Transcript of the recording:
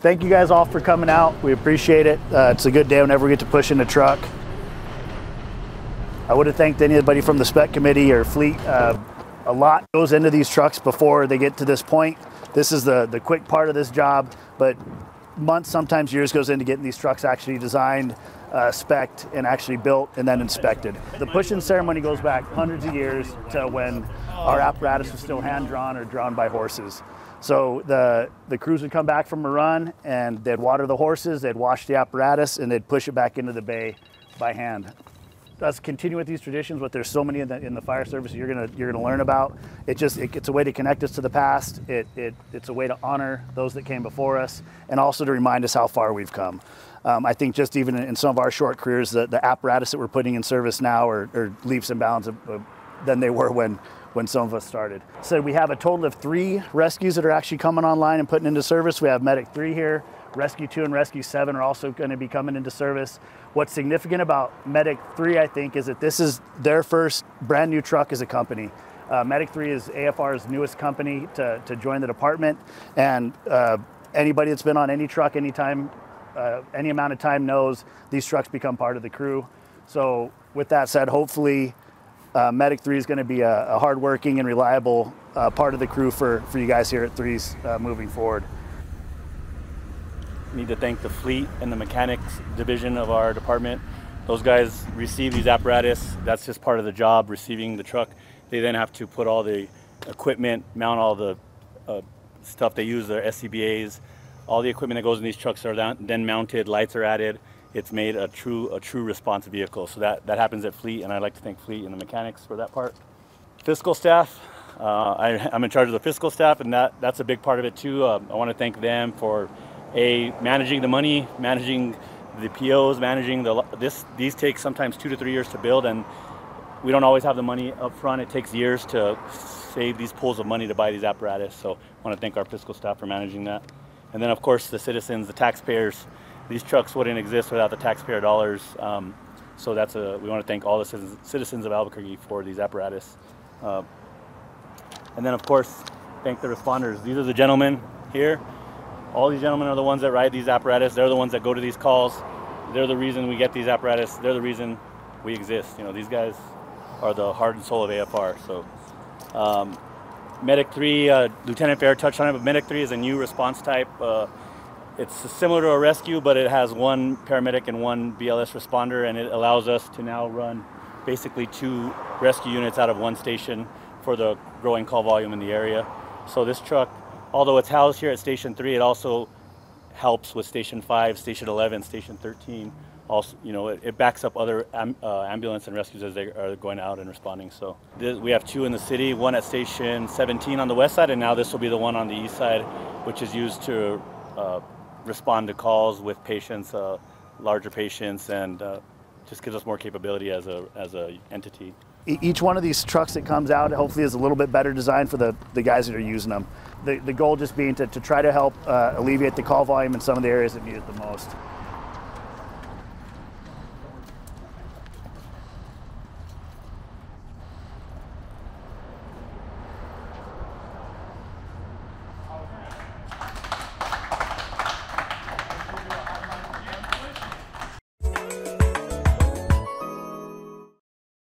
thank you guys all for coming out. We appreciate it. Uh, it's a good day whenever we get to push in the truck. I would have thanked anybody from the spec committee or fleet. Uh, a lot goes into these trucks before they get to this point. This is the, the quick part of this job, but months, sometimes years goes into getting these trucks actually designed, uh, spec'd, and actually built and then inspected. The push-in ceremony goes back hundreds of years to when our apparatus was still hand-drawn or drawn by horses. So the, the crews would come back from a run and they'd water the horses, they'd wash the apparatus, and they'd push it back into the bay by hand Let's continue with these traditions, but there's so many in the, in the fire service you're gonna you're gonna learn about. It just it, it's a way to connect us to the past. It, it it's a way to honor those that came before us, and also to remind us how far we've come. Um, I think just even in some of our short careers, the, the apparatus that we're putting in service now are, are leaps and bounds of, of, than they were when when some of us started. So we have a total of three rescues that are actually coming online and putting into service. We have Medic 3 here, Rescue 2 and Rescue 7 are also going to be coming into service. What's significant about Medic 3, I think, is that this is their first brand new truck as a company. Uh, Medic 3 is AFR's newest company to, to join the department, and uh, anybody that's been on any truck anytime, uh, any amount of time knows these trucks become part of the crew. So, with that said, hopefully, uh, Medic 3 is going to be a, a hardworking and reliable uh, part of the crew for, for you guys here at 3s uh, moving forward need to thank the fleet and the mechanics division of our department. Those guys receive these apparatus. That's just part of the job, receiving the truck. They then have to put all the equipment, mount all the uh, stuff they use, their SCBAs. All the equipment that goes in these trucks are then mounted, lights are added. It's made a true a true response vehicle. So that, that happens at Fleet, and I'd like to thank Fleet and the mechanics for that part. Fiscal staff, uh, I, am in charge of the fiscal staff, and that, that's a big part of it too. Uh, I want to thank them for a managing the money, managing the POs, managing the this these take sometimes two to three years to build, and we don't always have the money up front. It takes years to save these pools of money to buy these apparatus. So I want to thank our fiscal staff for managing that, and then of course the citizens, the taxpayers. These trucks wouldn't exist without the taxpayer dollars. Um, so that's a we want to thank all the citizens of Albuquerque for these apparatus, uh, and then of course thank the responders. These are the gentlemen here all these gentlemen are the ones that ride these apparatus. They're the ones that go to these calls. They're the reason we get these apparatus. They're the reason we exist. You know, these guys are the heart and soul of AFR. So, um, Medic 3, uh, Lieutenant Fair touched on it, but Medic 3 is a new response type. Uh, it's similar to a rescue, but it has one paramedic and one BLS responder, and it allows us to now run basically two rescue units out of one station for the growing call volume in the area. So this truck although it's housed here at Station 3, it also helps with Station 5, Station 11, Station 13. Also, you know, it, it backs up other am, uh, ambulance and rescues as they are going out and responding. So this, we have two in the city, one at Station 17 on the west side, and now this will be the one on the east side, which is used to uh, respond to calls with patients, uh, larger patients, and uh, just gives us more capability as a as a entity each one of these trucks that comes out hopefully is a little bit better designed for the, the guys that are using them. The, the goal just being to, to try to help uh, alleviate the call volume in some of the areas that need it the most.